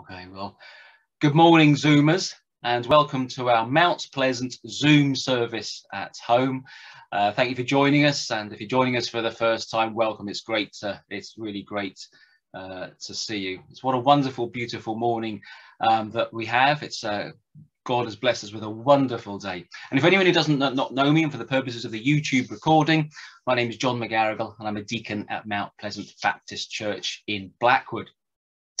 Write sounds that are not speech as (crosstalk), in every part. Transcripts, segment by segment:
Okay, well, good morning, Zoomers, and welcome to our Mount Pleasant Zoom service at home. Uh, thank you for joining us, and if you're joining us for the first time, welcome. It's great, to, it's really great uh, to see you. It's what a wonderful, beautiful morning um, that we have. It's uh, God has blessed us with a wonderful day. And if anyone who doesn't not know me, and for the purposes of the YouTube recording, my name is John McGarrigle, and I'm a deacon at Mount Pleasant Baptist Church in Blackwood.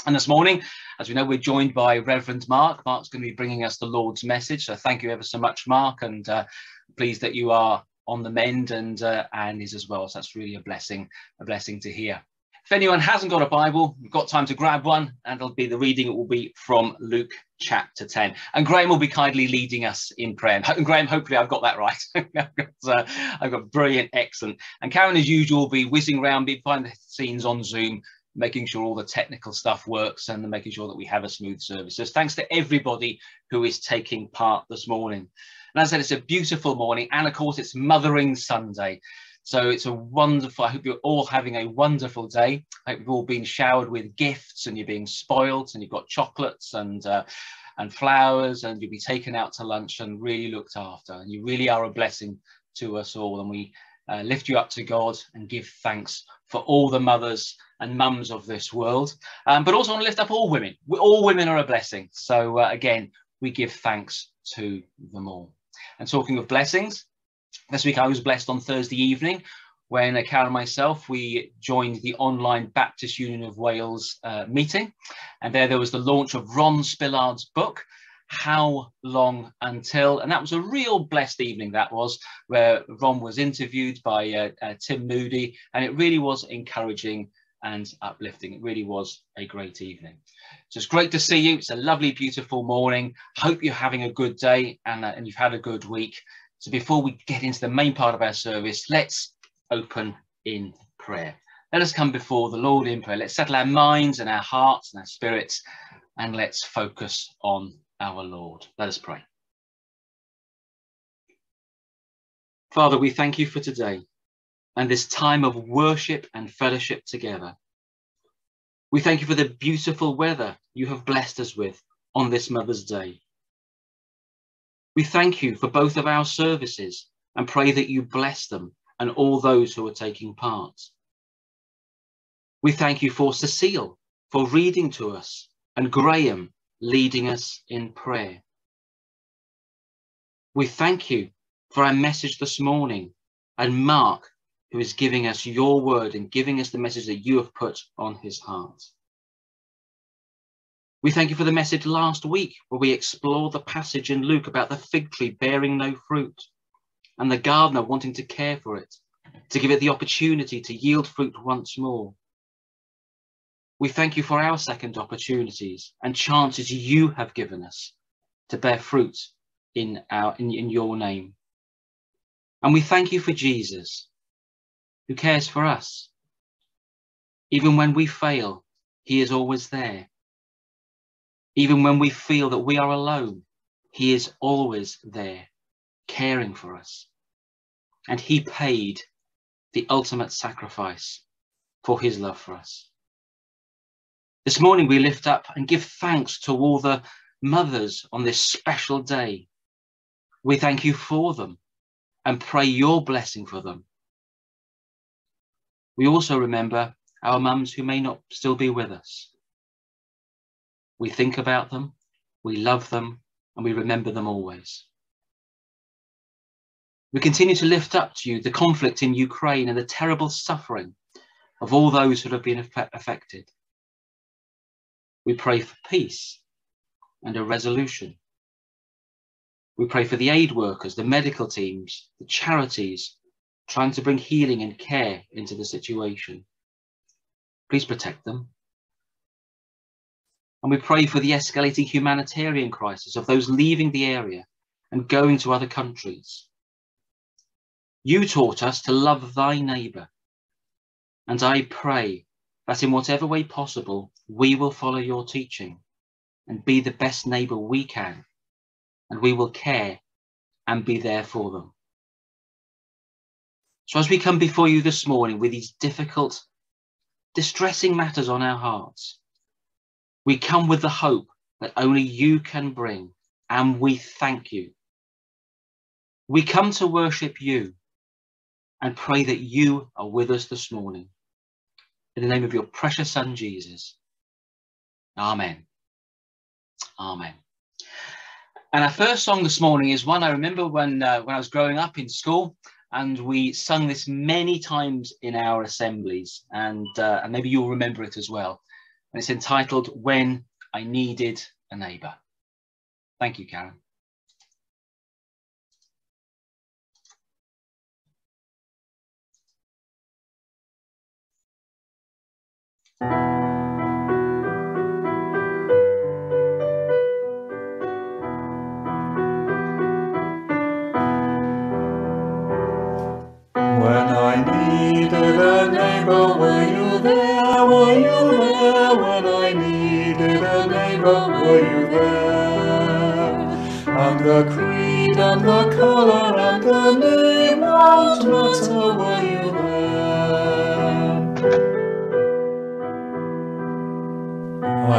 And this morning, as we know, we're joined by Reverend Mark. Mark's going to be bringing us the Lord's message. So thank you ever so much, Mark, and uh, pleased that you are on the mend and uh, is as well. So that's really a blessing, a blessing to hear. If anyone hasn't got a Bible, you've got time to grab one, and it'll be the reading. It will be from Luke chapter 10. And Graham will be kindly leading us in prayer. And Graham, hopefully I've got that right. (laughs) I've, got, uh, I've got brilliant, excellent. And Karen, as usual, will be whizzing around behind the scenes on Zoom, making sure all the technical stuff works and making sure that we have a smooth service. So thanks to everybody who is taking part this morning. And as I said, it's a beautiful morning. And of course, it's Mothering Sunday. So it's a wonderful, I hope you're all having a wonderful day. I hope you've all been showered with gifts and you're being spoiled and you've got chocolates and uh, and flowers and you'll be taken out to lunch and really looked after. And you really are a blessing to us all. And we uh, lift you up to God and give thanks for all the mothers and mums of this world. Um, but also want to lift up all women. All women are a blessing. So uh, again, we give thanks to them all. And talking of blessings, this week I was blessed on Thursday evening when Karen and myself, we joined the online Baptist Union of Wales uh, meeting. And there, there was the launch of Ron Spillard's book, How Long Until? And that was a real blessed evening, that was, where Ron was interviewed by uh, uh, Tim Moody. And it really was encouraging and uplifting. It really was a great evening. So it's great to see you. It's a lovely, beautiful morning. Hope you're having a good day and, uh, and you've had a good week. So before we get into the main part of our service, let's open in prayer. Let us come before the Lord in prayer. Let's settle our minds and our hearts and our spirits, and let's focus on our Lord. Let us pray. Father, we thank you for today and this time of worship and fellowship together. We thank you for the beautiful weather you have blessed us with on this Mother's Day. We thank you for both of our services and pray that you bless them and all those who are taking part. We thank you for Cecile for reading to us and Graham leading us in prayer. We thank you for our message this morning and Mark who is giving us your word and giving us the message that you have put on his heart. We thank you for the message last week where we explored the passage in Luke about the fig tree bearing no fruit and the gardener wanting to care for it, to give it the opportunity to yield fruit once more. We thank you for our second opportunities and chances you have given us to bear fruit in, our, in, in your name. And we thank you for Jesus, who cares for us. Even when we fail, he is always there. Even when we feel that we are alone, he is always there, caring for us. And he paid the ultimate sacrifice for his love for us. This morning we lift up and give thanks to all the mothers on this special day. We thank you for them and pray your blessing for them. We also remember our mums who may not still be with us. We think about them, we love them, and we remember them always. We continue to lift up to you the conflict in Ukraine and the terrible suffering of all those who have been affected. We pray for peace and a resolution. We pray for the aid workers, the medical teams, the charities trying to bring healing and care into the situation. Please protect them. And we pray for the escalating humanitarian crisis of those leaving the area and going to other countries. You taught us to love thy neighbour. And I pray that in whatever way possible, we will follow your teaching and be the best neighbour we can. And we will care and be there for them. So as we come before you this morning with these difficult, distressing matters on our hearts, We come with the hope that only you can bring, and we thank you. We come to worship you and pray that you are with us this morning. In the name of your precious Son, Jesus. Amen. Amen. And our first song this morning is one I remember when, uh, when I was growing up in school and we sung this many times in our assemblies and, uh, and maybe you'll remember it as well. And it's entitled When I Needed a Neighbour. Thank you, Karen. The creed and the color and the name won't matter, were you there?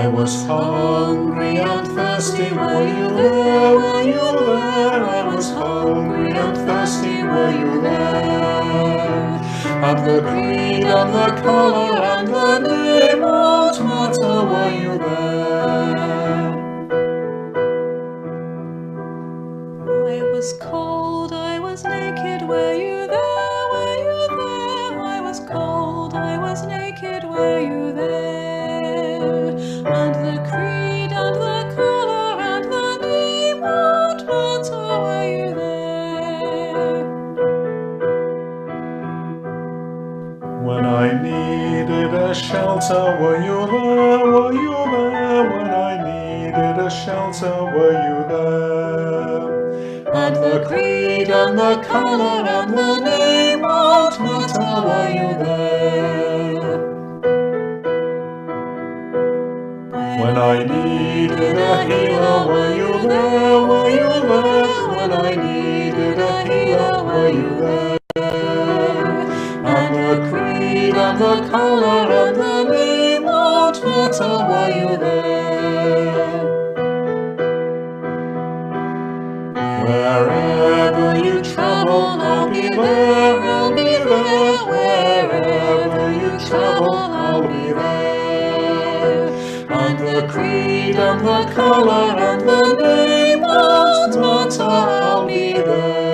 I was hungry and thirsty, were you there? Were you there? I was hungry and thirsty, were you there? And the creed and the color and the name won't matter, were you there? And the color and the name won't matter, I'll be there.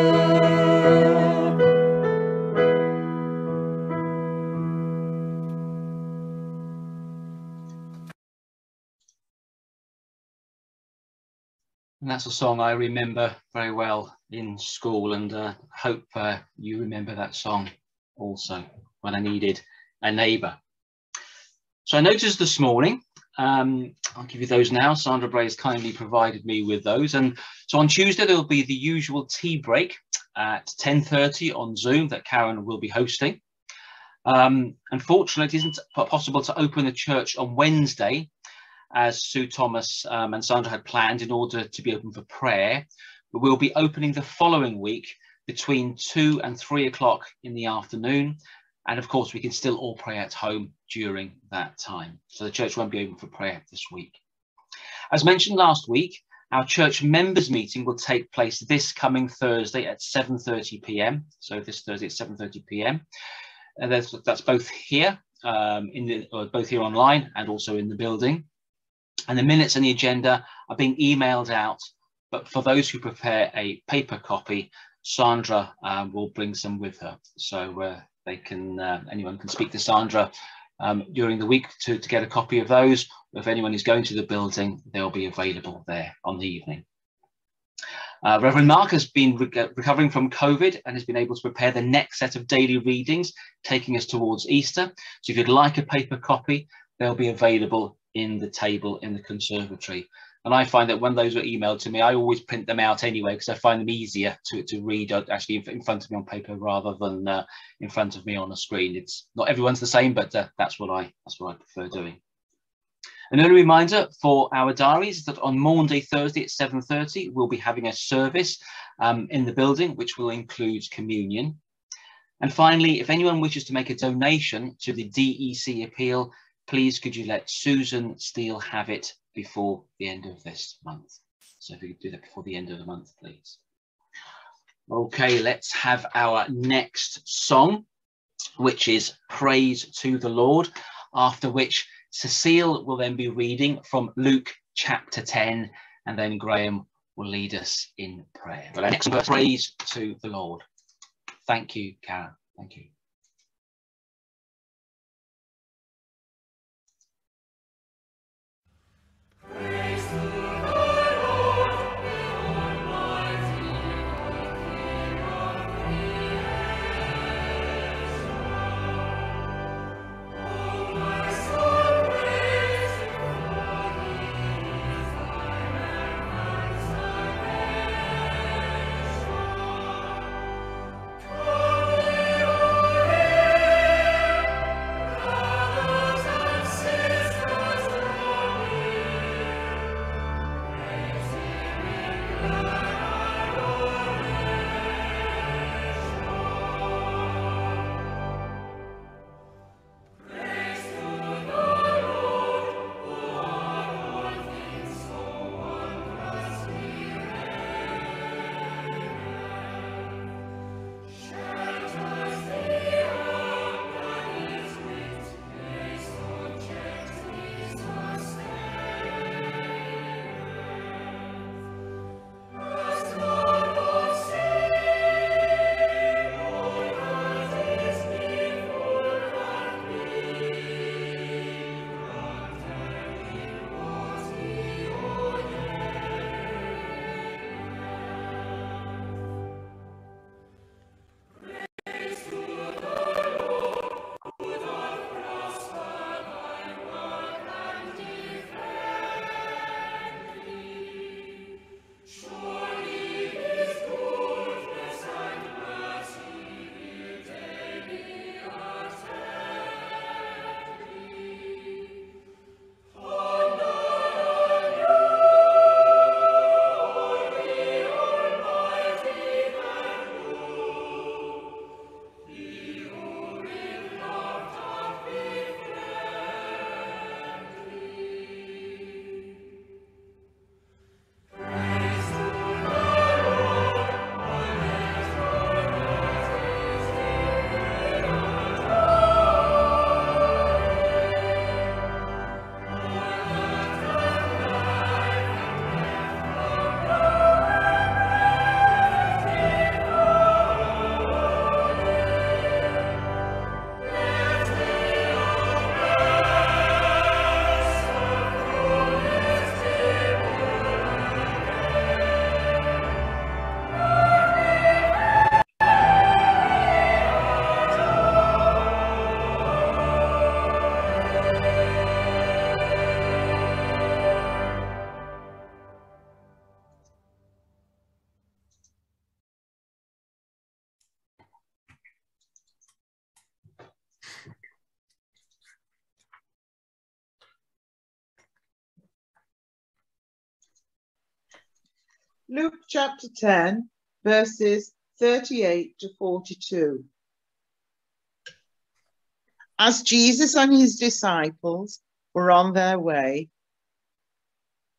And that's a song I remember very well in school, and uh, hope uh, you remember that song also when I needed a neighbour. So I noticed this morning, um, I'll give you those now. Sandra Bray has kindly provided me with those. And so on Tuesday, there will be the usual tea break at 10.30 on Zoom that Karen will be hosting. Um, unfortunately, it isn't possible to open the church on Wednesday as Sue Thomas um, and Sandra had planned in order to be open for prayer. But we'll be opening the following week between two and three o'clock in the afternoon. And of course, we can still all pray at home during that time. So the church won't be open for prayer this week. As mentioned last week, our church members meeting will take place this coming Thursday at 7.30 p.m. So this Thursday at 7.30 p.m. And that's, that's both here, um, in the, both here online and also in the building. And the minutes and the agenda are being emailed out. But for those who prepare a paper copy, Sandra um, will bring some with her. So uh, they can, uh, anyone can speak to Sandra um, during the week to, to get a copy of those. If anyone is going to the building, they'll be available there on the evening. Uh, Reverend Mark has been re recovering from COVID and has been able to prepare the next set of daily readings, taking us towards Easter. So if you'd like a paper copy, they'll be available in the table in the conservatory. And I find that when those are emailed to me, I always print them out anyway because I find them easier to, to read actually in front of me on paper rather than uh, in front of me on a screen. It's not everyone's the same, but uh, that's what I that's what I prefer doing. An early reminder for our diaries is that on Maundy Thursday at 7.30, we'll be having a service um, in the building, which will include communion. And finally, if anyone wishes to make a donation to the DEC appeal, please could you let Susan Steele have it before the end of this month? So if we could do that before the end of the month, please. Okay, let's have our next song, which is Praise to the Lord, after which Cecile will then be reading from Luke chapter 10, and then Graham will lead us in prayer. But our next praise to the Lord. Thank you, Karen. Thank you. Grace. Luke chapter 10, verses 38 to 42. As Jesus and his disciples were on their way,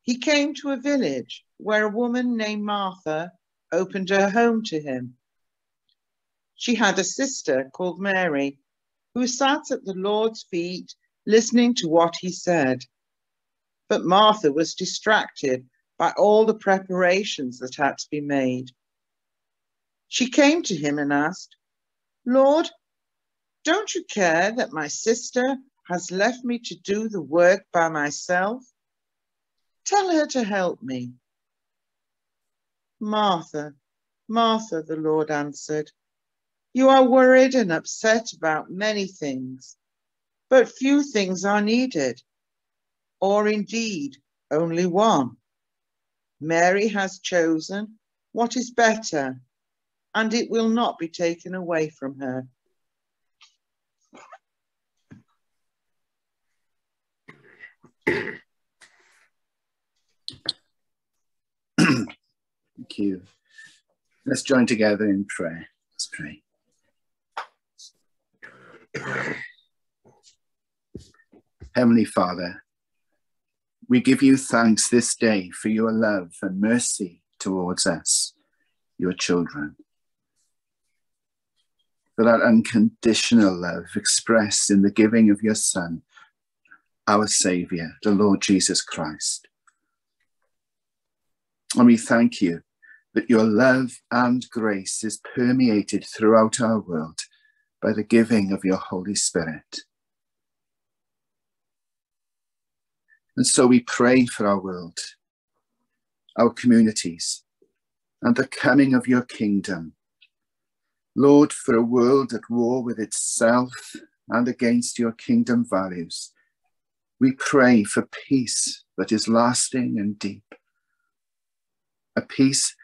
he came to a village where a woman named Martha opened her home to him. She had a sister called Mary who sat at the Lord's feet listening to what he said. But Martha was distracted by all the preparations that had to be made. She came to him and asked, Lord, don't you care that my sister has left me to do the work by myself? Tell her to help me. Martha, Martha, the Lord answered, you are worried and upset about many things, but few things are needed, or indeed only one. Mary has chosen what is better, and it will not be taken away from her. Thank you. Let's join together in prayer. Let's pray. Heavenly Father, we give you thanks this day for your love and mercy towards us, your children. For that unconditional love expressed in the giving of your Son, our Saviour, the Lord Jesus Christ. And we thank you that your love and grace is permeated throughout our world by the giving of your Holy Spirit. And so we pray for our world, our communities, and the coming of your kingdom. Lord, for a world at war with itself and against your kingdom values, we pray for peace that is lasting and deep. A peace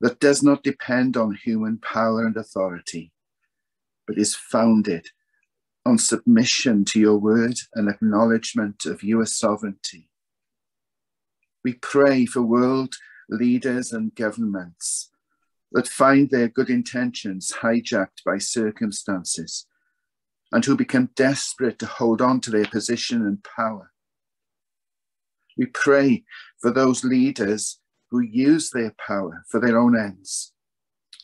that does not depend on human power and authority, but is founded on submission to your word and acknowledgement of your sovereignty. We pray for world leaders and governments that find their good intentions hijacked by circumstances and who become desperate to hold on to their position and power. We pray for those leaders who use their power for their own ends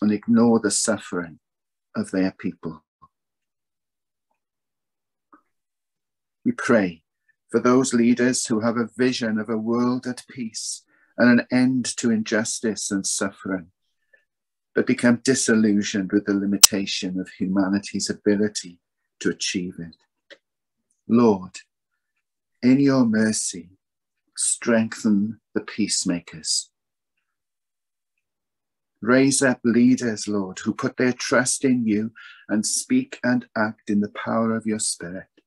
and ignore the suffering of their people. We pray for those leaders who have a vision of a world at peace and an end to injustice and suffering, but become disillusioned with the limitation of humanity's ability to achieve it. Lord, in your mercy, strengthen the peacemakers. Raise up leaders, Lord, who put their trust in you and speak and act in the power of your Spirit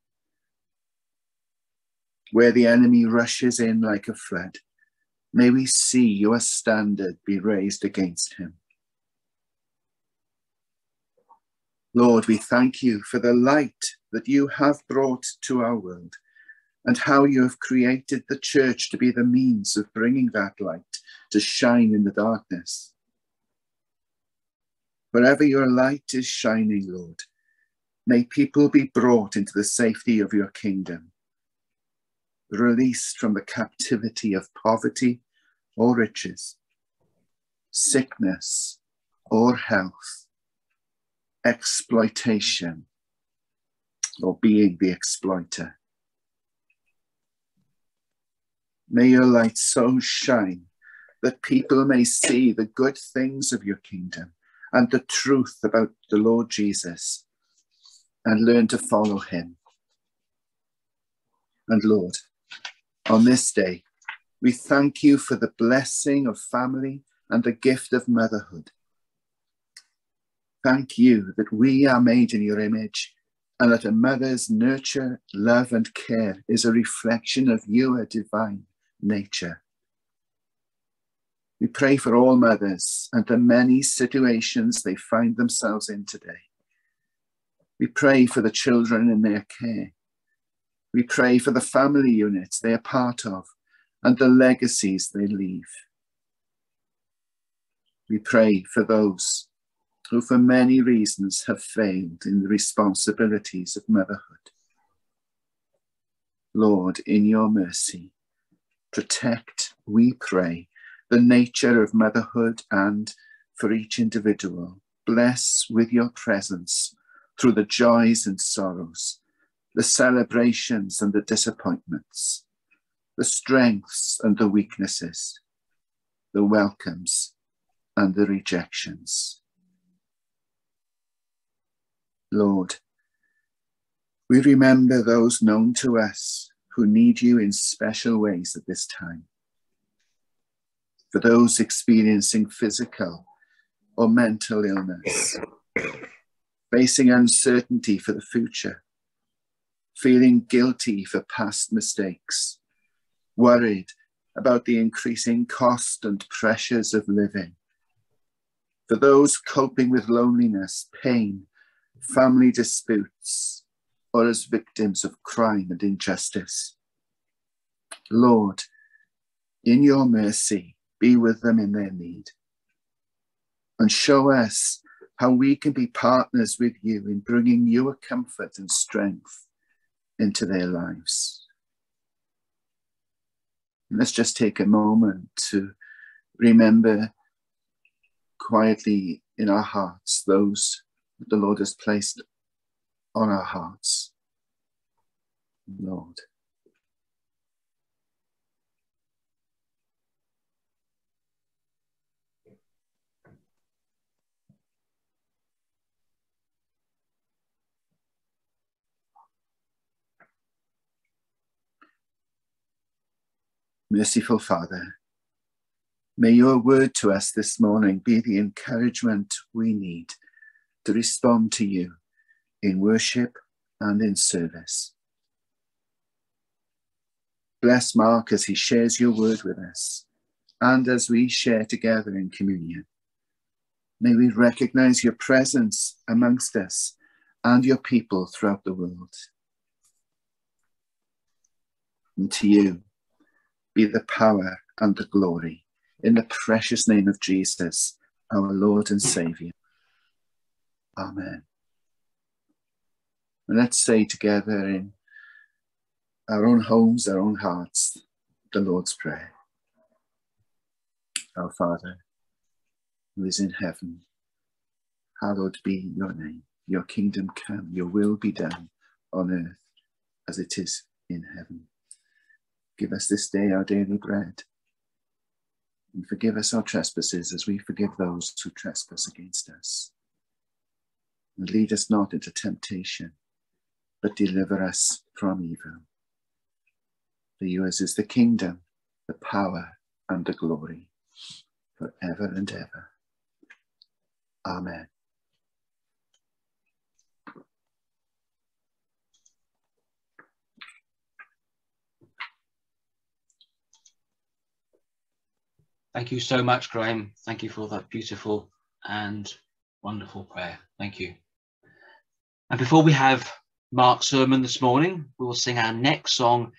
where the enemy rushes in like a flood, may we see your standard be raised against him. Lord, we thank you for the light that you have brought to our world and how you have created the church to be the means of bringing that light to shine in the darkness. Wherever your light is shining, Lord, may people be brought into the safety of your kingdom released from the captivity of poverty or riches, sickness or health, exploitation or being the exploiter. May your light so shine that people may see the good things of your kingdom and the truth about the Lord Jesus and learn to follow him. And Lord, on this day, we thank you for the blessing of family and the gift of motherhood. Thank you that we are made in your image and that a mother's nurture, love, and care is a reflection of your divine nature. We pray for all mothers and the many situations they find themselves in today. We pray for the children in their care we pray for the family units they are part of and the legacies they leave. We pray for those who, for many reasons, have failed in the responsibilities of motherhood. Lord, in your mercy, protect, we pray, the nature of motherhood and for each individual. Bless with your presence through the joys and sorrows the celebrations and the disappointments, the strengths and the weaknesses, the welcomes and the rejections. Lord, we remember those known to us who need you in special ways at this time. For those experiencing physical or mental illness, facing uncertainty for the future, feeling guilty for past mistakes, worried about the increasing cost and pressures of living. For those coping with loneliness, pain, family disputes, or as victims of crime and injustice. Lord, in your mercy, be with them in their need. And show us how we can be partners with you in bringing your comfort and strength into their lives. And let's just take a moment to remember quietly in our hearts those that the Lord has placed on our hearts. Lord. Merciful Father, may your word to us this morning be the encouragement we need to respond to you in worship and in service. Bless Mark as he shares your word with us and as we share together in communion. May we recognize your presence amongst us and your people throughout the world. And to you be the power and the glory in the precious name of Jesus, our Lord and Savior. Amen. And let's say together in our own homes, our own hearts, the Lord's Prayer. Our Father, who is in heaven, hallowed be your name. Your kingdom come, your will be done on earth as it is in heaven. Give us this day our daily bread. And forgive us our trespasses as we forgive those who trespass against us. And lead us not into temptation, but deliver us from evil. For yours is the kingdom, the power, and the glory, forever and ever. Amen. Thank you so much, Graham. Thank you for that beautiful and wonderful prayer. Thank you. And before we have Mark's sermon this morning, we will sing our next song.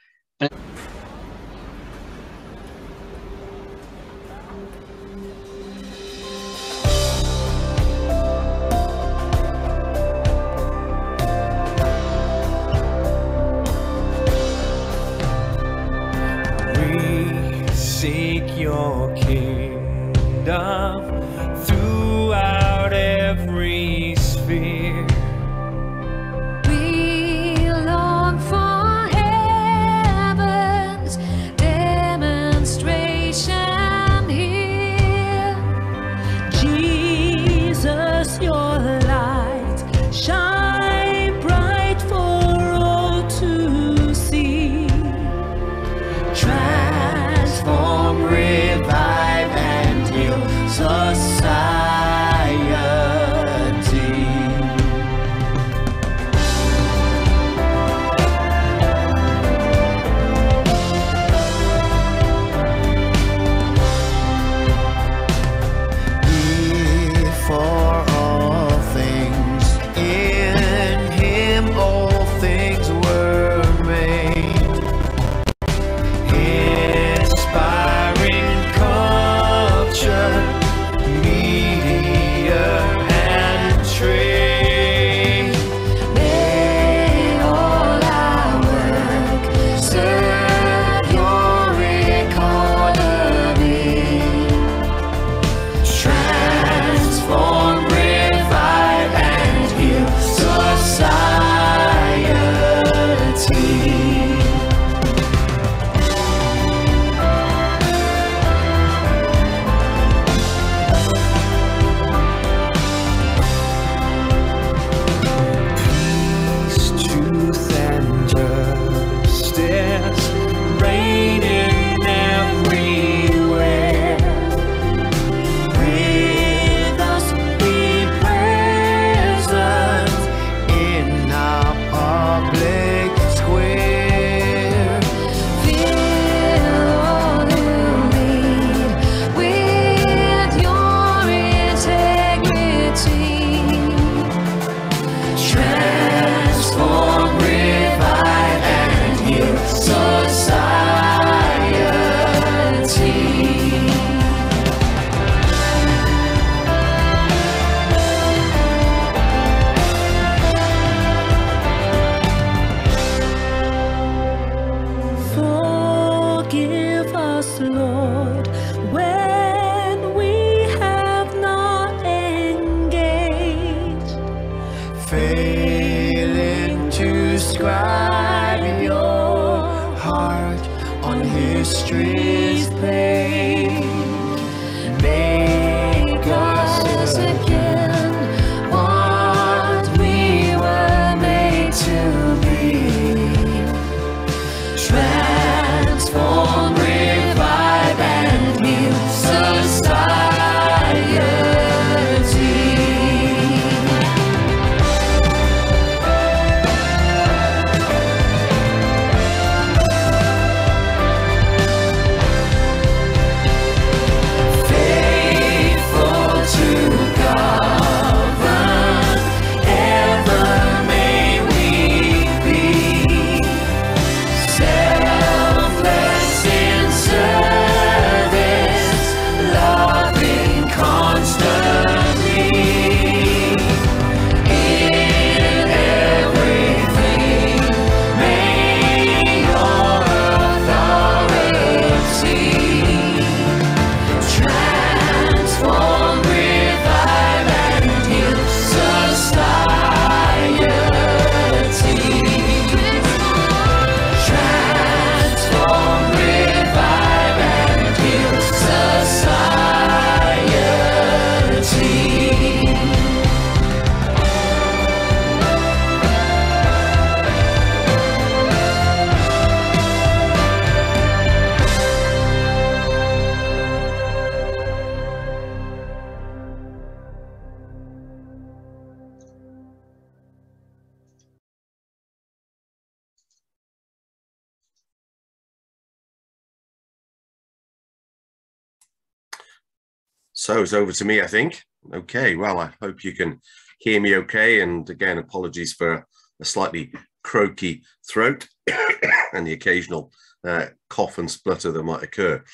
So it's over to me, I think. Okay, well, I hope you can hear me okay. And again, apologies for a slightly croaky throat (coughs) and the occasional uh, cough and splutter that might occur.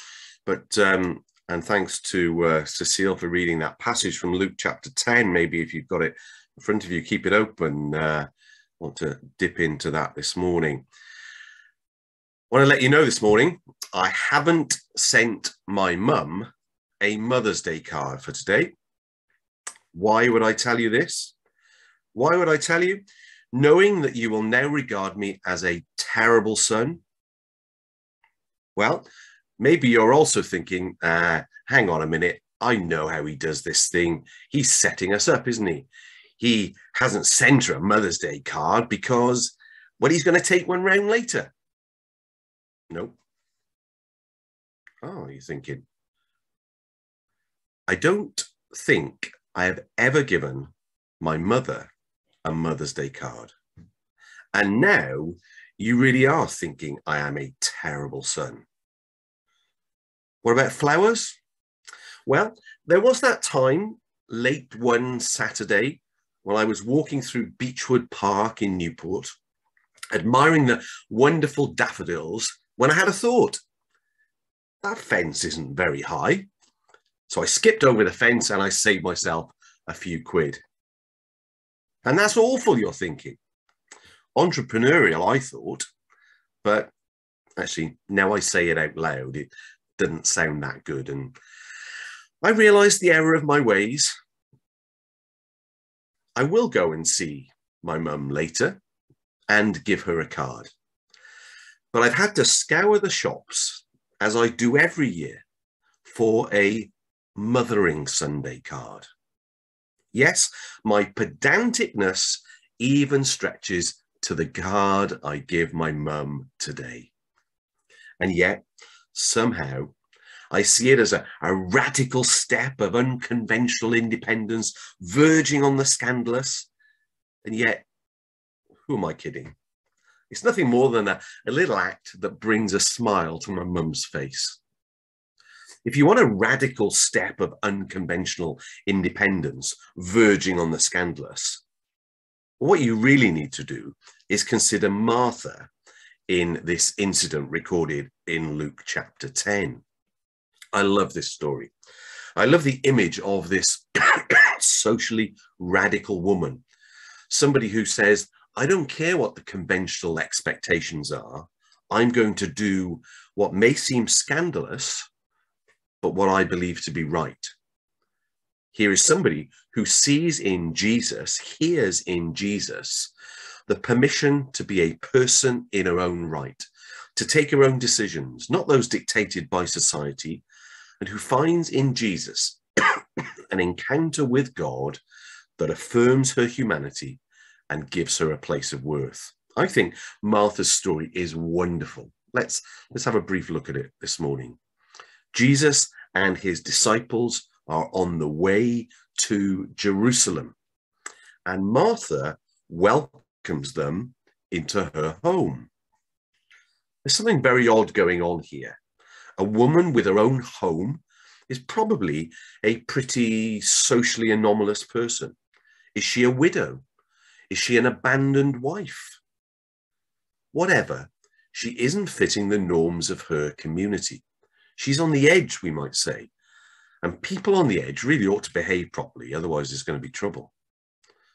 But, um, and thanks to uh, Cecile for reading that passage from Luke chapter 10. Maybe if you've got it in front of you, keep it open. Uh, want to dip into that this morning. want to let you know this morning, I haven't sent my mum a Mother's Day card for today. Why would I tell you this? Why would I tell you? Knowing that you will now regard me as a terrible son. Well, maybe you're also thinking, uh, hang on a minute, I know how he does this thing. He's setting us up, isn't he? He hasn't sent her a Mother's Day card because, well, he's going to take one round later. Nope. Oh, you're thinking, I don't think I have ever given my mother a Mother's Day card. And now you really are thinking I am a terrible son. What about flowers? Well, there was that time late one Saturday while I was walking through Beechwood Park in Newport, admiring the wonderful daffodils, when I had a thought. That fence isn't very high. So I skipped over the fence and I saved myself a few quid. And that's awful, you're thinking. Entrepreneurial, I thought, but actually, now I say it out loud, it doesn't sound that good. And I realized the error of my ways. I will go and see my mum later and give her a card. But I've had to scour the shops, as I do every year, for a Mothering Sunday card. Yes, my pedanticness even stretches to the card I give my mum today. And yet, somehow, I see it as a, a radical step of unconventional independence verging on the scandalous. And yet, who am I kidding? It's nothing more than a, a little act that brings a smile to my mum's face. If you want a radical step of unconventional independence verging on the scandalous, what you really need to do is consider Martha in this incident recorded in Luke chapter 10. I love this story. I love the image of this (coughs) socially radical woman, somebody who says, I don't care what the conventional expectations are. I'm going to do what may seem scandalous, but what I believe to be right. Here is somebody who sees in Jesus, hears in Jesus, the permission to be a person in her own right, to take her own decisions, not those dictated by society, and who finds in Jesus (coughs) an encounter with God that affirms her humanity and gives her a place of worth. I think Martha's story is wonderful. Let's let's have a brief look at it this morning. Jesus and his disciples are on the way to Jerusalem, and Martha welcomes them into her home. There's something very odd going on here. A woman with her own home is probably a pretty socially anomalous person. Is she a widow? Is she an abandoned wife? Whatever, she isn't fitting the norms of her community. She's on the edge, we might say. And people on the edge really ought to behave properly, otherwise, there's going to be trouble.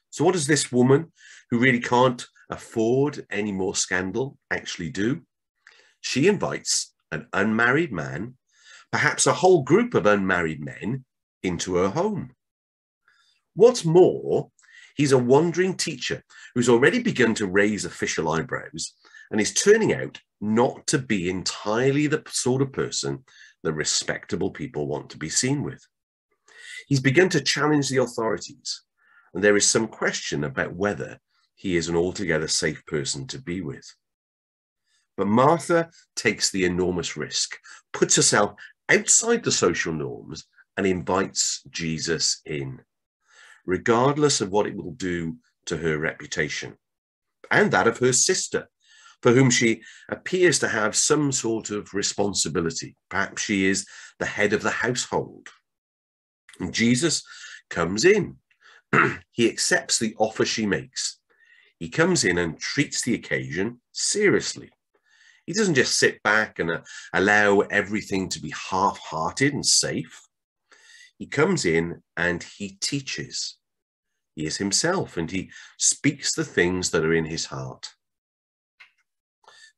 So, what does this woman who really can't afford any more scandal actually do? She invites an unmarried man, perhaps a whole group of unmarried men, into her home. What's more, he's a wandering teacher who's already begun to raise official eyebrows and is turning out not to be entirely the sort of person that respectable people want to be seen with. He's begun to challenge the authorities, and there is some question about whether he is an altogether safe person to be with. But Martha takes the enormous risk, puts herself outside the social norms, and invites Jesus in, regardless of what it will do to her reputation and that of her sister, for whom she appears to have some sort of responsibility. Perhaps she is the head of the household. And Jesus comes in. (clears throat) he accepts the offer she makes. He comes in and treats the occasion seriously. He doesn't just sit back and uh, allow everything to be half hearted and safe. He comes in and he teaches. He is himself and he speaks the things that are in his heart.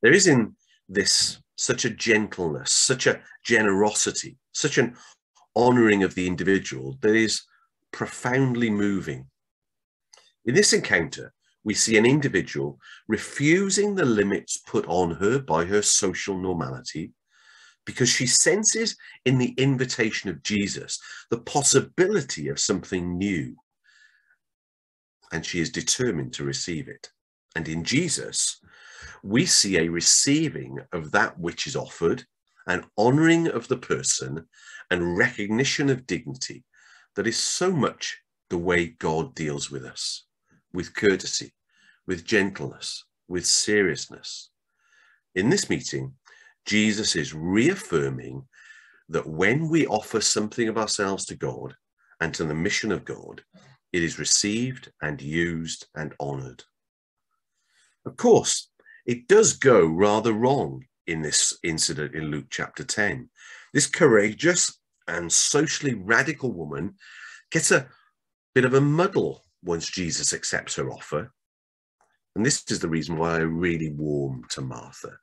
There is in this such a gentleness, such a generosity, such an honoring of the individual that is profoundly moving. In this encounter, we see an individual refusing the limits put on her by her social normality because she senses in the invitation of Jesus the possibility of something new. And she is determined to receive it. And in Jesus, we see a receiving of that which is offered, an honoring of the person, and recognition of dignity that is so much the way God deals with us with courtesy, with gentleness, with seriousness. In this meeting, Jesus is reaffirming that when we offer something of ourselves to God and to the mission of God, it is received and used and honored. Of course, it does go rather wrong in this incident in Luke chapter 10. This courageous and socially radical woman gets a bit of a muddle once Jesus accepts her offer. And this is the reason why I really warm to Martha.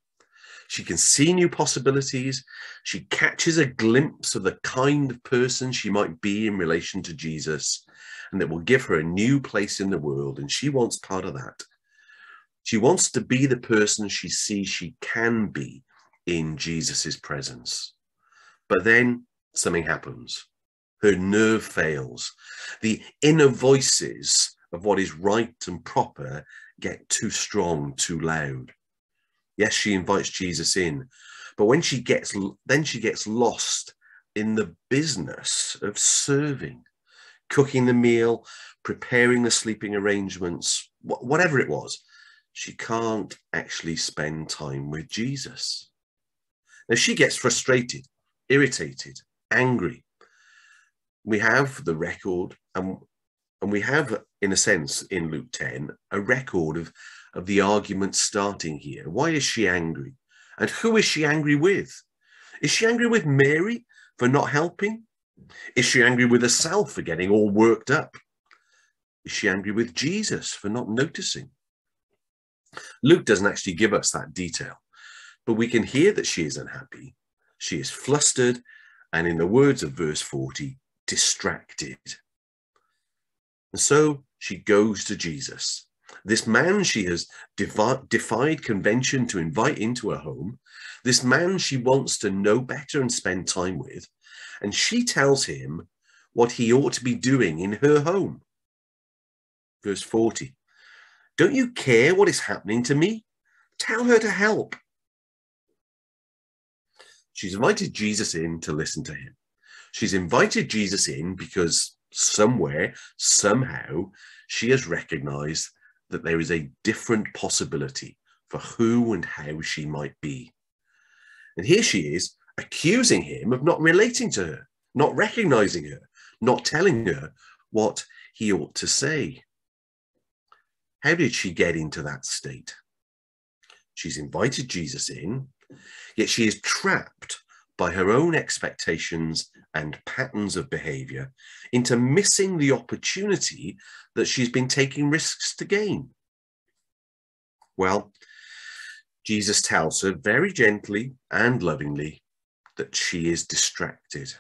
She can see new possibilities. She catches a glimpse of the kind of person she might be in relation to Jesus, and that will give her a new place in the world. And she wants part of that. She wants to be the person she sees she can be in Jesus's presence. But then something happens. Her nerve fails. The inner voices of what is right and proper get too strong, too loud. Yes, she invites Jesus in, but when she gets then she gets lost in the business of serving, cooking the meal, preparing the sleeping arrangements, whatever it was she can't actually spend time with Jesus. Now she gets frustrated, irritated, angry. We have the record, and, and we have, in a sense, in Luke 10, a record of, of the argument starting here. Why is she angry? And who is she angry with? Is she angry with Mary for not helping? Is she angry with herself for getting all worked up? Is she angry with Jesus for not noticing? Luke doesn't actually give us that detail, but we can hear that she is unhappy. She is flustered, and in the words of verse 40, distracted. And so she goes to Jesus. This man she has defi- defied convention to invite into her home, this man she wants to know better and spend time with, and she tells him what he ought to be doing in her home. Verse 40 Don't you care what is happening to me? Tell her to help. She's invited Jesus in to listen to him. She's invited Jesus in because somewhere, somehow, she has recognized that there is a different possibility for who and how she might be. And here she is accusing him of not relating to her, not recognizing her, not telling her what he ought to say. How did she get into that state? She's invited Jesus in, yet she is trapped by her own expectations and patterns of behavior into missing the opportunity that she's been taking risks to gain. Well, Jesus tells her very gently and lovingly that she is distracted.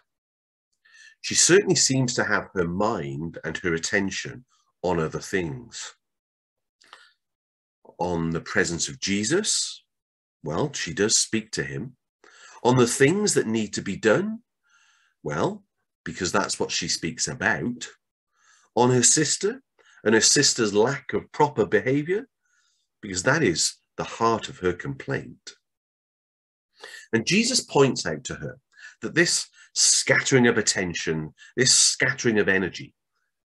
She certainly seems to have her mind and her attention on other things. On the presence of Jesus, well, she does speak to him. On the things that need to be done, well, because that's what she speaks about. On her sister and her sister's lack of proper behavior, because that is the heart of her complaint. And Jesus points out to her that this scattering of attention, this scattering of energy,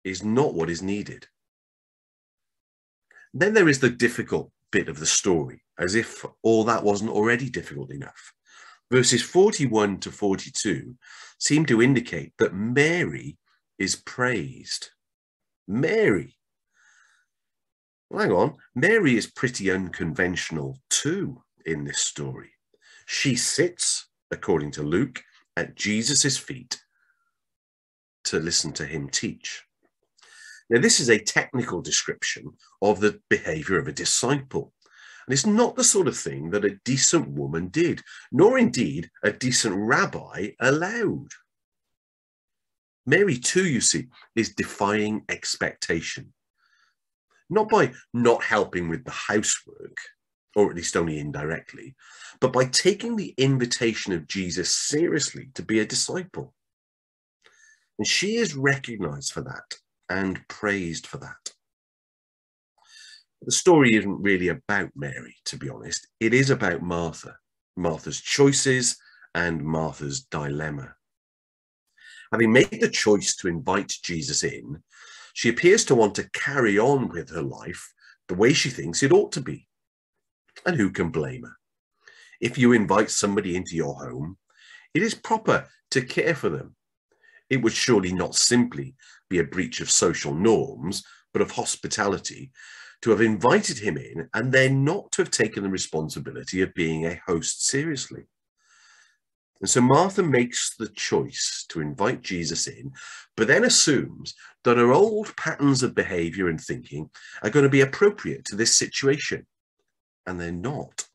is not what is needed. Then there is the difficult bit of the story, as if all that wasn't already difficult enough. Verses 41 to 42 seem to indicate that Mary is praised. Mary. Well, hang on, Mary is pretty unconventional too in this story. She sits, according to Luke, at Jesus' feet to listen to him teach. Now, this is a technical description of the behavior of a disciple. And it's not the sort of thing that a decent woman did, nor indeed a decent rabbi allowed. Mary, too, you see, is defying expectation. Not by not helping with the housework, or at least only indirectly, but by taking the invitation of Jesus seriously to be a disciple. And she is recognized for that and praised for that. The story isn't really about Mary, to be honest. It is about Martha, Martha's choices and Martha's dilemma. Having made the choice to invite Jesus in, she appears to want to carry on with her life the way she thinks it ought to be. And who can blame her? If you invite somebody into your home, it is proper to care for them. It would surely not simply be a breach of social norms, but of hospitality to have invited him in and then not to have taken the responsibility of being a host seriously. And so Martha makes the choice to invite Jesus in, but then assumes that her old patterns of behavior and thinking are going to be appropriate to this situation and they're not.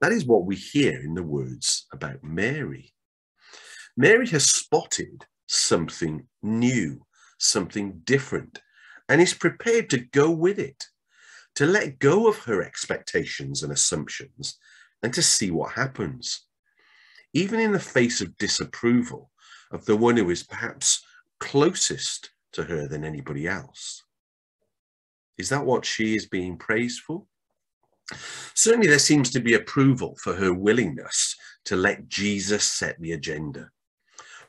That is what we hear in the words about Mary. Mary has spotted something new, something different, and is prepared to go with it, to let go of her expectations and assumptions, and to see what happens. Even in the face of disapproval of the one who is perhaps closest to her than anybody else. Is that what she is being praised for? Certainly, there seems to be approval for her willingness to let Jesus set the agenda,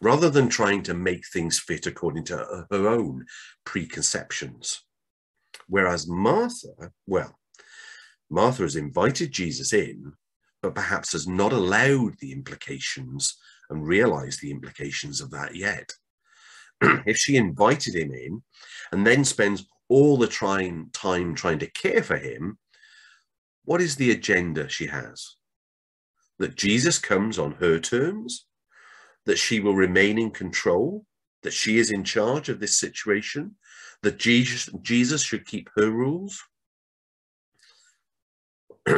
rather than trying to make things fit according to her own preconceptions. Whereas Martha, well, Martha has invited Jesus in, but perhaps has not allowed the implications and realized the implications of that yet. (clears throat) if she invited him in and then spends all the trying time trying to care for him, what is the agenda she has? That Jesus comes on her terms, that she will remain in control, that she is in charge of this situation, that Jesus, Jesus should keep her rules? (clears throat)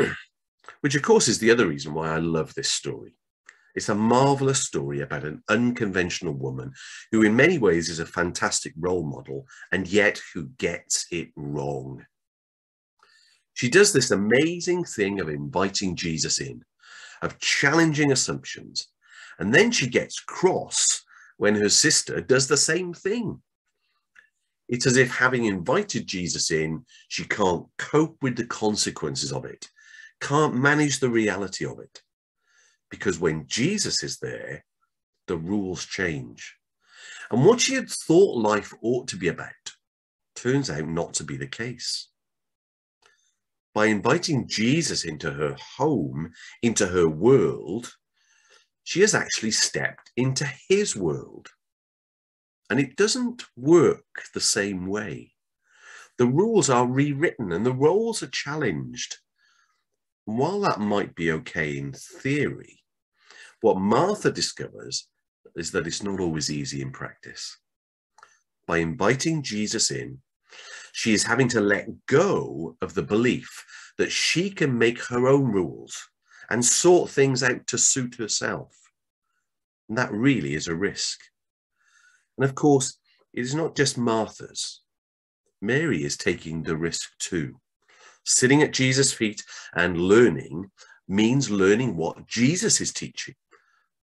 which of course is the other reason why I love this story. It's a marvelous story about an unconventional woman who, in many ways, is a fantastic role model and yet who gets it wrong. She does this amazing thing of inviting Jesus in, of challenging assumptions, and then she gets cross when her sister does the same thing. It's as if having invited Jesus in, she can't cope with the consequences of it, can't manage the reality of it. Because when Jesus is there, the rules change. And what she had thought life ought to be about turns out not to be the case. By inviting Jesus into her home, into her world, she has actually stepped into his world. And it doesn't work the same way. The rules are rewritten and the roles are challenged. And while that might be okay in theory, what Martha discovers is that it's not always easy in practice. By inviting Jesus in, she is having to let go of the belief that she can make her own rules and sort things out to suit herself. And that really is a risk. And of course, it is not just Martha's. Mary is taking the risk too. Sitting at Jesus' feet and learning means learning what Jesus is teaching.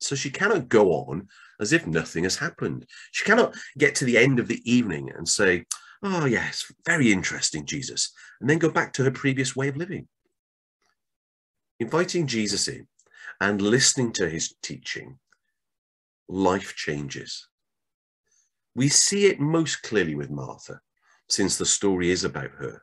So she cannot go on as if nothing has happened. She cannot get to the end of the evening and say, Oh, yes, very interesting, Jesus, and then go back to her previous way of living. Inviting Jesus in and listening to his teaching, life changes. We see it most clearly with Martha, since the story is about her.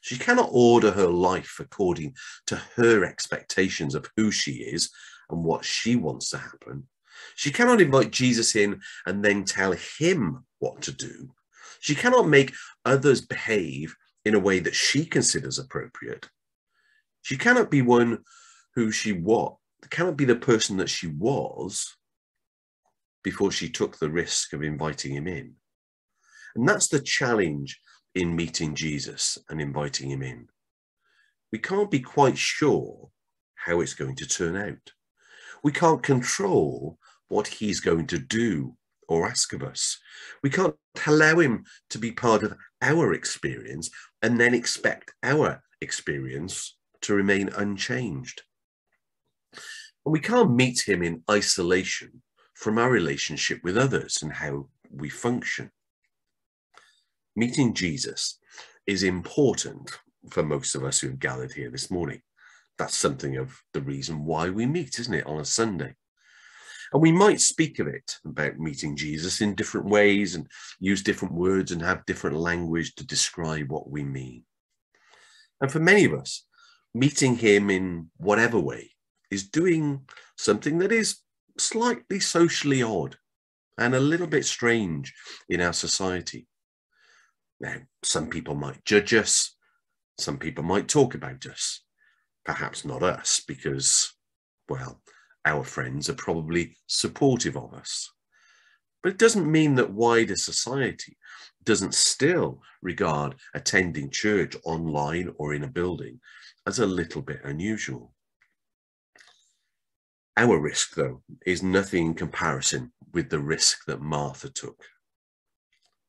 She cannot order her life according to her expectations of who she is and what she wants to happen. She cannot invite Jesus in and then tell him what to do. She cannot make others behave in a way that she considers appropriate. She cannot be one who she what cannot be the person that she was before she took the risk of inviting him in. And that's the challenge in meeting Jesus and inviting him in. We can't be quite sure how it's going to turn out. We can't control what he's going to do or ask of us. We can't allow him to be part of our experience and then expect our experience to remain unchanged. And we can't meet him in isolation from our relationship with others and how we function. Meeting Jesus is important for most of us who have gathered here this morning that's something of the reason why we meet, isn't it, on a Sunday? And we might speak of it about meeting Jesus in different ways and use different words and have different language to describe what we mean. And for many of us, meeting him in whatever way is doing something that is slightly socially odd and a little bit strange in our society. Now, some people might judge us, some people might talk about us, perhaps not us, because, well, our friends are probably supportive of us. But it doesn't mean that wider society doesn't still regard attending church online or in a building as a little bit unusual. Our risk, though, is nothing in comparison with the risk that Martha took.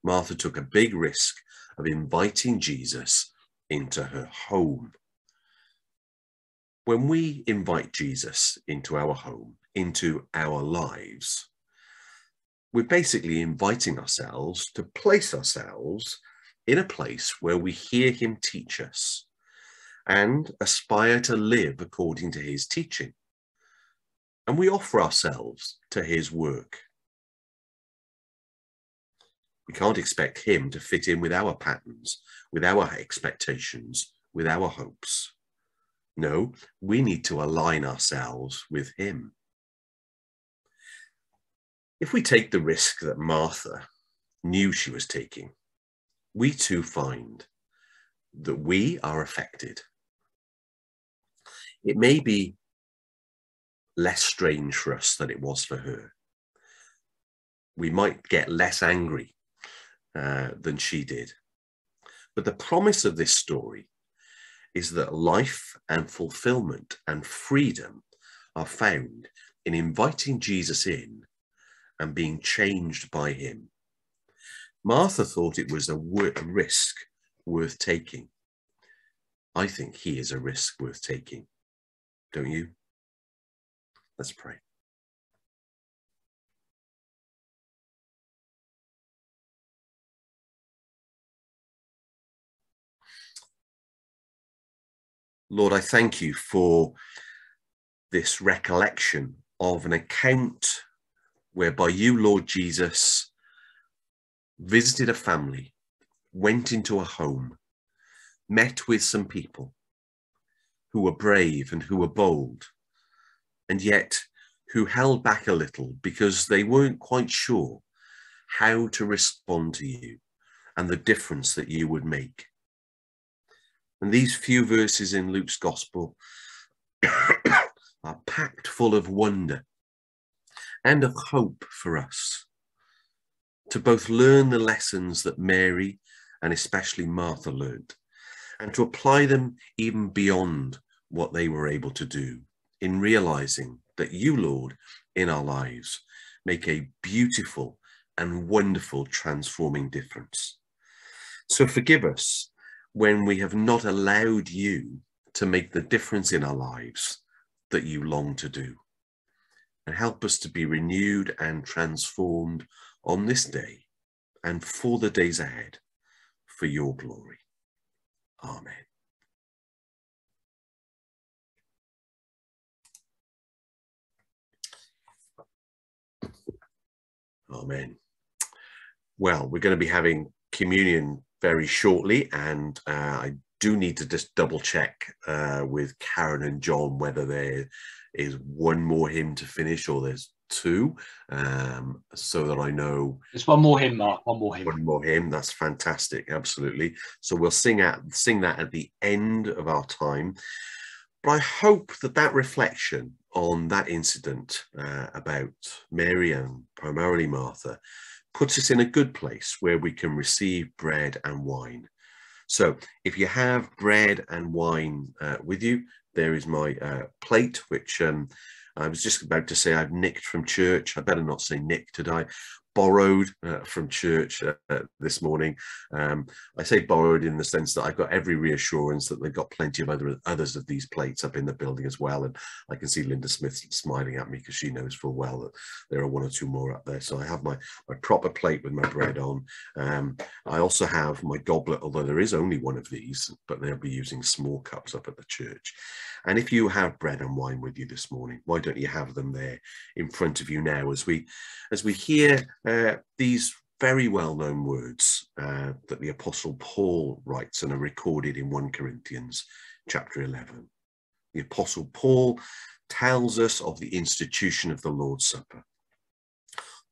Martha took a big risk of inviting Jesus into her home when we invite Jesus into our home, into our lives, we're basically inviting ourselves to place ourselves in a place where we hear him teach us and aspire to live according to his teaching. And we offer ourselves to his work. We can't expect him to fit in with our patterns, with our expectations, with our hopes. No, we need to align ourselves with him. If we take the risk that Martha knew she was taking, we too find that we are affected. It may be less strange for us than it was for her. We might get less angry uh, than she did. But the promise of this story is that life and fulfillment and freedom are found in inviting Jesus in and being changed by him. Martha thought it was a, a risk worth taking. I think he is a risk worth taking. Don't you? Let's pray. Lord, I thank you for this recollection of an account whereby you, Lord Jesus, visited a family, went into a home, met with some people who were brave and who were bold, and yet who held back a little because they weren't quite sure how to respond to you and the difference that you would make. And these few verses in Luke's gospel (coughs) are packed full of wonder and of hope for us to both learn the lessons that Mary and especially Martha learned and to apply them even beyond what they were able to do in realizing that you, Lord, in our lives make a beautiful and wonderful transforming difference. So forgive us when we have not allowed you to make the difference in our lives that you long to do. And help us to be renewed and transformed on this day and for the days ahead for your glory. Amen. Amen. Well, we're going to be having communion very shortly, and uh, I do need to just double check uh, with Karen and John whether there is one more hymn to finish or there's two, um, so that I know. It's one more hymn, Mark. One more hymn. One more hymn. That's fantastic. Absolutely. So we'll sing at sing that at the end of our time. But I hope that that reflection on that incident uh, about Mary and primarily Martha puts us in a good place where we can receive bread and wine. So if you have bread and wine uh, with you, there is my uh, plate, which um, I was just about to say I've nicked from church. I better not say nicked, did I? Borrowed uh, from church uh, this morning. Um, I say borrowed in the sense that I've got every reassurance that they've got plenty of other others of these plates up in the building as well. And I can see Linda Smith smiling at me because she knows full well that there are one or two more up there. So I have my, my proper plate with my bread on. Um, I also have my goblet, although there is only one of these, but they'll be using small cups up at the church. And if you have bread and wine with you this morning, why don't you have them there in front of you now as we as we hear uh, these very well-known words uh, that the apostle Paul writes and are recorded in 1 Corinthians chapter 11. The apostle Paul tells us of the institution of the Lord's Supper.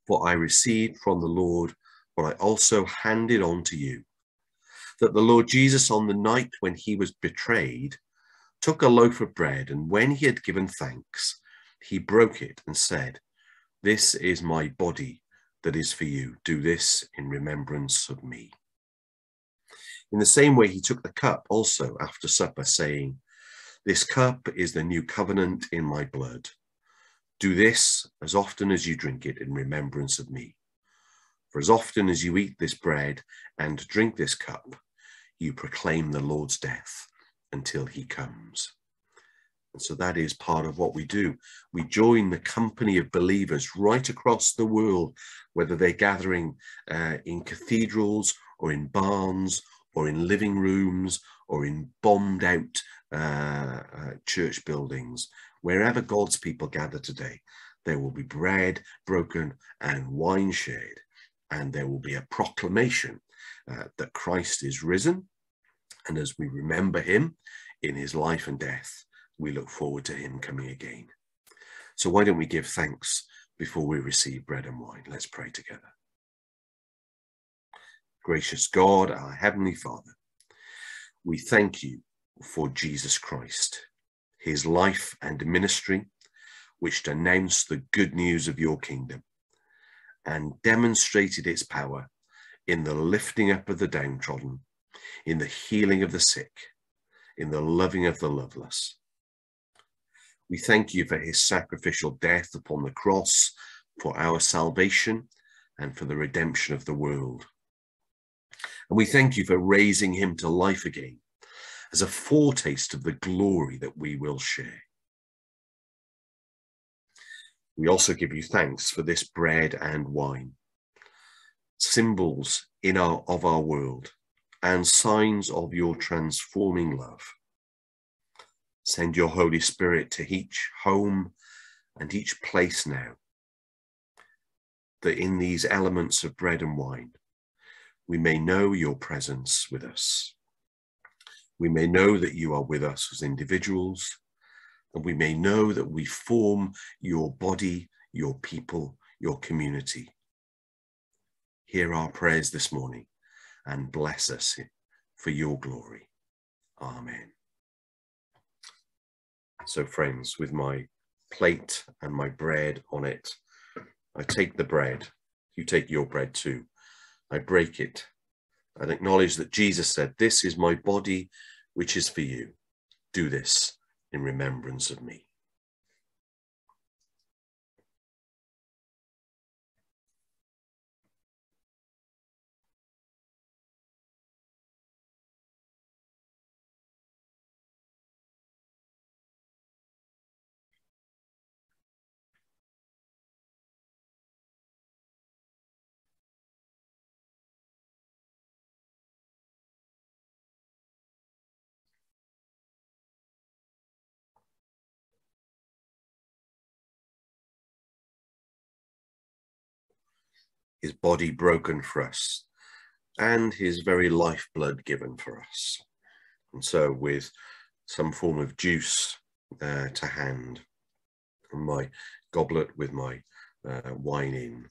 For I received from the Lord what I also handed on to you, that the Lord Jesus on the night when he was betrayed took a loaf of bread, and when he had given thanks, he broke it and said, This is my body that is for you. Do this in remembrance of me. In the same way, he took the cup also after supper, saying, This cup is the new covenant in my blood. Do this as often as you drink it in remembrance of me. For as often as you eat this bread and drink this cup, you proclaim the Lord's death until he comes. And so that is part of what we do. We join the company of believers right across the world, whether they're gathering uh, in cathedrals or in barns or in living rooms or in bombed out uh, uh, church buildings. Wherever God's people gather today, there will be bread broken and wine shared, and there will be a proclamation uh, that Christ is risen and as we remember him in his life and death, we look forward to him coming again. So why don't we give thanks before we receive bread and wine? Let's pray together. Gracious God, our Heavenly Father, we thank you for Jesus Christ, his life and ministry, which denounced the good news of your kingdom and demonstrated its power in the lifting up of the downtrodden in the healing of the sick, in the loving of the loveless. We thank you for his sacrificial death upon the cross for our salvation and for the redemption of the world. And we thank you for raising him to life again as a foretaste of the glory that we will share. We also give you thanks for this bread and wine, symbols in our, of our world and signs of your transforming love. Send your Holy Spirit to each home and each place now, that in these elements of bread and wine, we may know your presence with us. We may know that you are with us as individuals, and we may know that we form your body, your people, your community. Hear our prayers this morning and bless us for your glory. Amen. So, friends, with my plate and my bread on it, I take the bread. You take your bread too. I break it and acknowledge that Jesus said, This is my body, which is for you. Do this in remembrance of me. His body broken for us, and his very lifeblood given for us. And so, with some form of juice uh, to hand, and my goblet with my uh, wine in,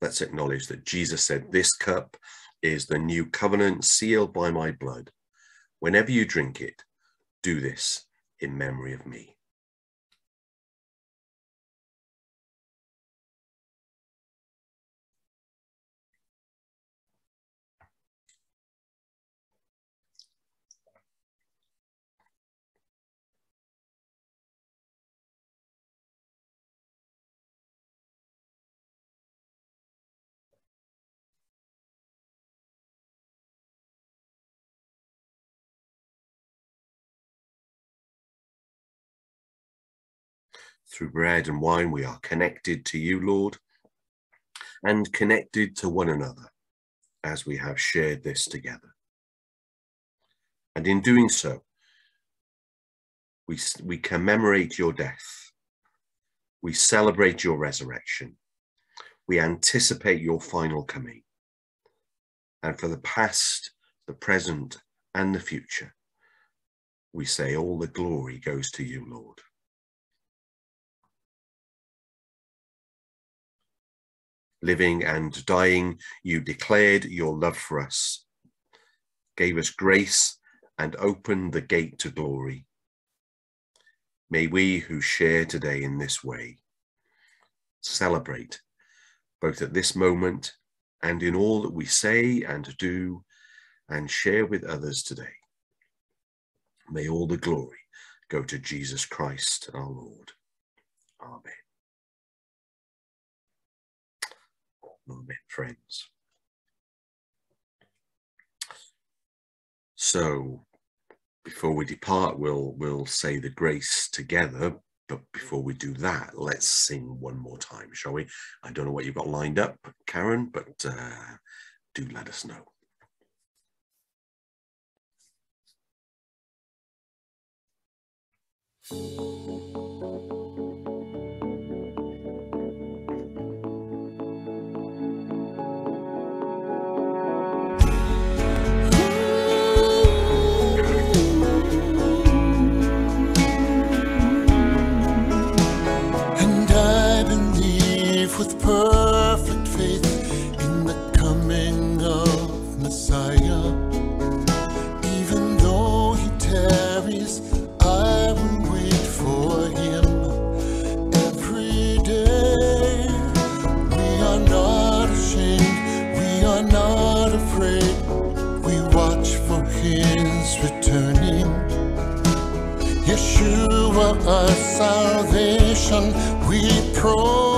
let's acknowledge that Jesus said, This cup is the new covenant sealed by my blood. Whenever you drink it, do this in memory of me. Through bread and wine, we are connected to you, Lord, and connected to one another as we have shared this together. And in doing so, we, we commemorate your death. We celebrate your resurrection. We anticipate your final coming. And for the past, the present, and the future, we say all the glory goes to you, Lord. Living and dying, you declared your love for us, gave us grace, and opened the gate to glory. May we who share today in this way celebrate both at this moment and in all that we say and do and share with others today. May all the glory go to Jesus Christ our Lord. Amen. Moment, friends. So before we depart, we'll we'll say the grace together. But before we do that, let's sing one more time, shall we? I don't know what you've got lined up, Karen, but uh, do let us know. And You were our salvation. We pray.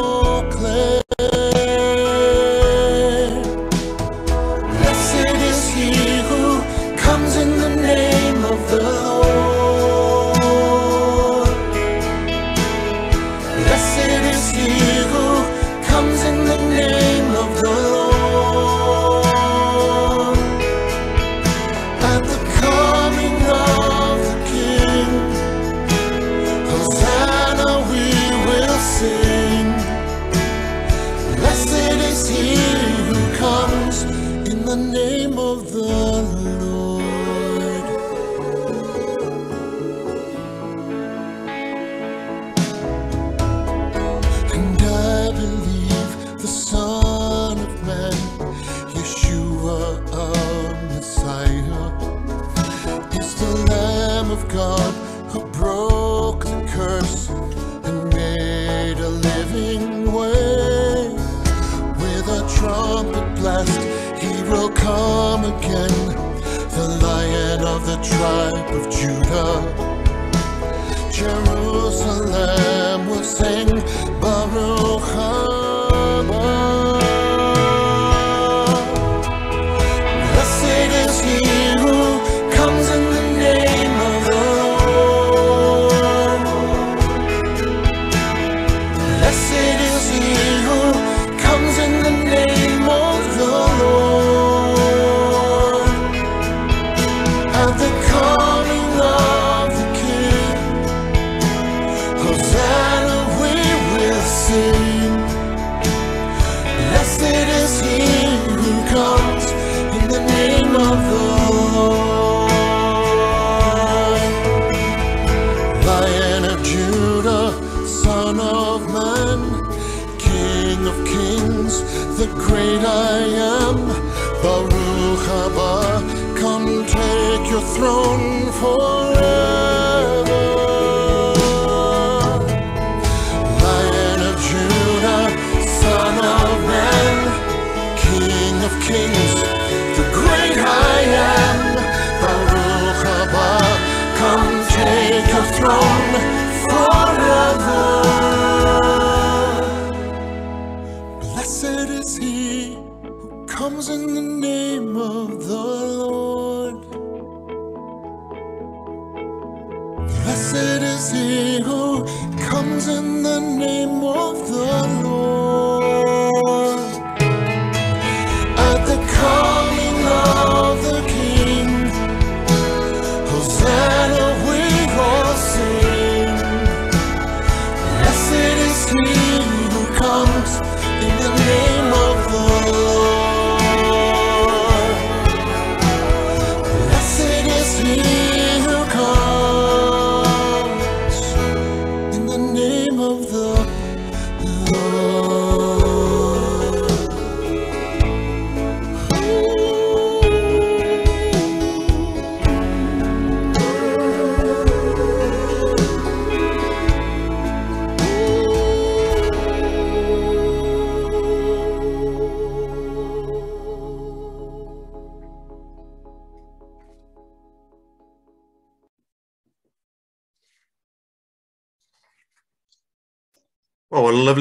Blessed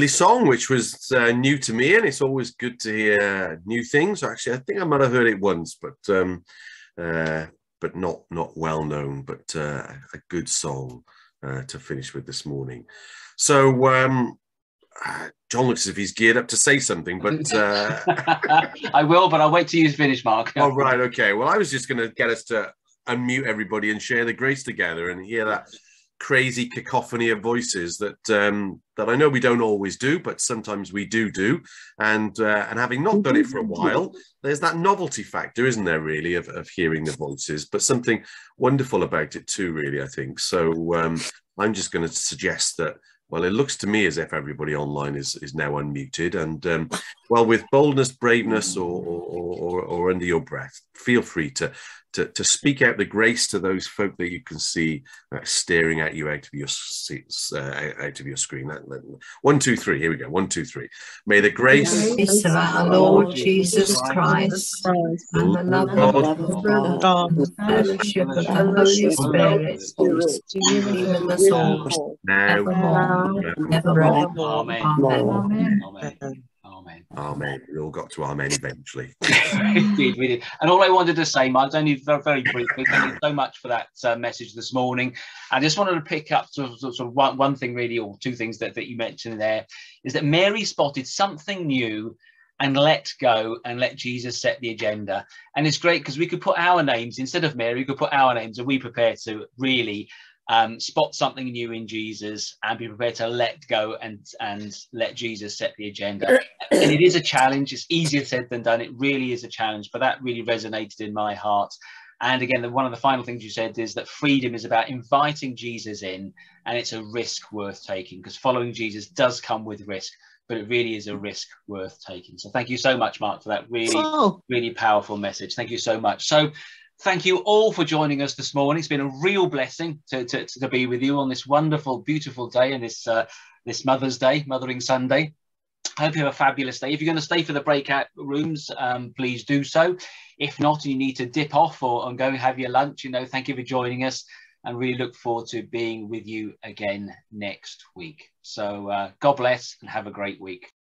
lovely song, which was uh, new to me, and it's always good to hear new things. Actually, I think I might have heard it once, but um, uh, but not not well known, but uh, a good song uh, to finish with this morning. So um, uh, John looks as if he's geared up to say something, but uh, (laughs) I will, but I'll wait till you finish, Mark. (laughs) oh right, okay. Well, I was just going to get us to unmute everybody and share the grace together and hear that crazy cacophony of voices that um, that I know we don't always do, but sometimes we do do. And uh, and having not done it for a (laughs) while, there's that novelty factor, isn't there? Really, of, of hearing the voices, but something wonderful about it too. Really, I think. So um, I'm just going to suggest that. Well, it looks to me as if everybody online is is now unmuted, and um, well, with boldness, braveness, or, or, or, or under your breath, feel free to, to, to speak out the grace to those folk that you can see uh, staring at you out of your seats, uh, out of your screen. That, that, one, two, three. Here we go. One, two, three. May the grace Grace of our Lord Jesus Christ and the love of God God, and the fellowship of the Holy Spirit be with us all now. evermore and evermore. Amen. Amen. Amen. Amen. Amen. Amen. We all got to Amen eventually. (laughs) Indeed, we did. And all I wanted to say, Mark, only very, very briefly, thank you so much for that uh, message this morning. I just wanted to pick up sort of, sort of one, one thing, really, or two things that, that you mentioned there, is that Mary spotted something new and let go and let Jesus set the agenda. And it's great because we could put our names instead of Mary, we could put our names, and we prepare to really um, spot something new in Jesus and be prepared to let go and and let Jesus set the agenda. and it is a challenge. It's easier said than done. It really is a challenge, but that really resonated in my heart. And again, the, one of the final things you said is that freedom is about inviting Jesus in, and it's a risk worth taking because following Jesus does come with risk, but it really is a risk worth taking. So thank you so much, Mark, for that really, Oh, really powerful message. Thank you so much. So thank you all for joining us this morning. It's been a real blessing to, to, to be with you on this wonderful, beautiful day and this uh, this Mother's Day, Mothering Sunday. I hope you have a fabulous day. If you're going to stay for the breakout rooms, um, please do so. If not, you need to dip off or and go and have your lunch. You know, thank you for joining us and really look forward to being with you again next week. So uh, God bless and have a great week.